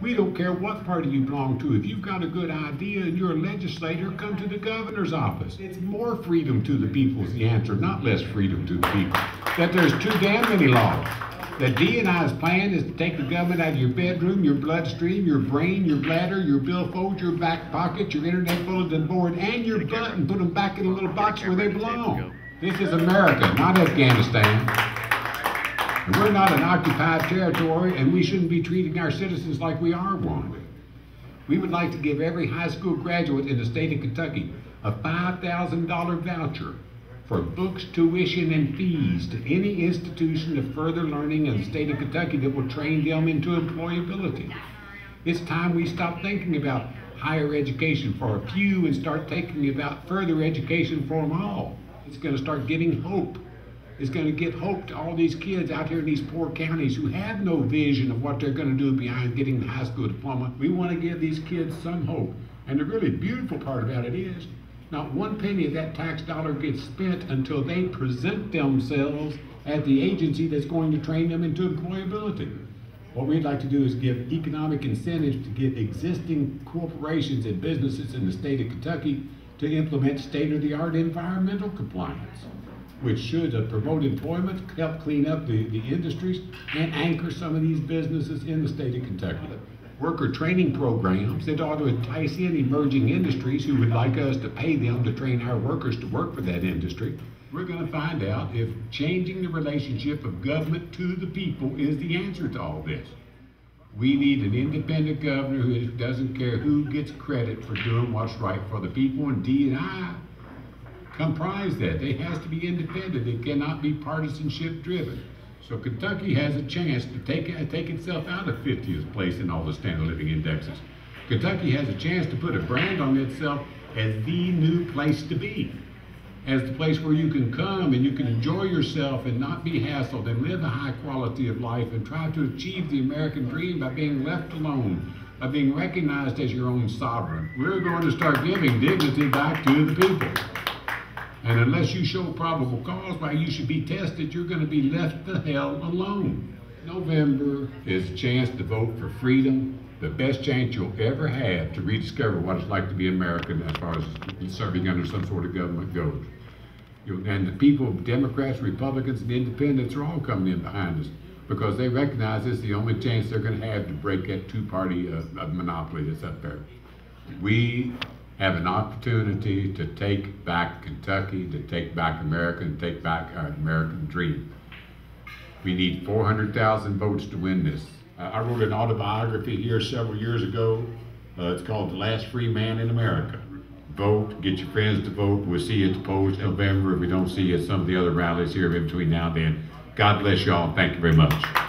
We don't care what party you belong to. If you've got a good idea and you're a legislator, come to the governor's office. It's more freedom to the people is the answer, not less freedom to the people. That there's too damn many laws. The Dea and I's plan is to take the government out of your bedroom, your bloodstream, your brain, your bladder, your billfold, your back pocket, your internet bulletin board, and your butt and put them back in a little box where they belong. This is America, not Afghanistan. We're not an occupied territory, and we shouldn't be treating our citizens like we are one. We would like to give every high school graduate in the state of Kentucky a $5,000 voucher for books, tuition, and fees to any institution of further learning in the state of Kentucky that will train them into employability. It's time we stop thinking about higher education for a few and start thinking about further education for them all. It's going to start giving hope. It's going to get hope to all these kids out here in these poor counties who have no vision of what they're going to do beyond getting the high school diploma. We want to give these kids some hope. And the really beautiful part about it is not one penny of that tax dollar gets spent until they present themselves at the agency that's going to train them into employability. What we'd like to do is give economic incentives to get existing corporations and businesses in the state of Kentucky to implement state-of-the-art environmental compliance, which should uh, promote employment, help clean up the, the industries, and anchor some of these businesses in the state of Kentucky worker training programs that ought to entice in emerging industries who would like us to pay them to train our workers to work for that industry. We're going to find out if changing the relationship of government to the people is the answer to all this. We need an independent governor who doesn't care who gets credit for doing what's right for the people, and Dea and I comprise that. They has to be independent. It cannot be partisanship driven. So Kentucky has a chance to take, take itself out of 50th place in all the standard living indexes. Kentucky has a chance to put a brand on itself as the new place to be, as the place where you can come and you can enjoy yourself and not be hassled and live a high quality of life and try to achieve the American dream by being left alone, by being recognized as your own sovereign. We're going to start giving dignity back to the people. And unless you show probable cause why you should be tested, you're going to be left the hell alone. November is a chance to vote for freedom, the best chance you'll ever have to rediscover what it's like to be American as far as serving under some sort of government goes. And the people, Democrats, Republicans, and Independents are all coming in behind us because they recognize it's the only chance they're going to have to break that two-party uh, monopoly that's up there. We have an opportunity to take back Kentucky, to take back America, and take back our American dream. We need 400,000 votes to win this. Uh, I wrote an autobiography here several years ago. Uh, it's called The Last Free Man in America. Vote, get your friends to vote. We'll see you at the polls in November. If we don't see you at some of the other rallies here in between now and then, God bless y'all. Thank you very much.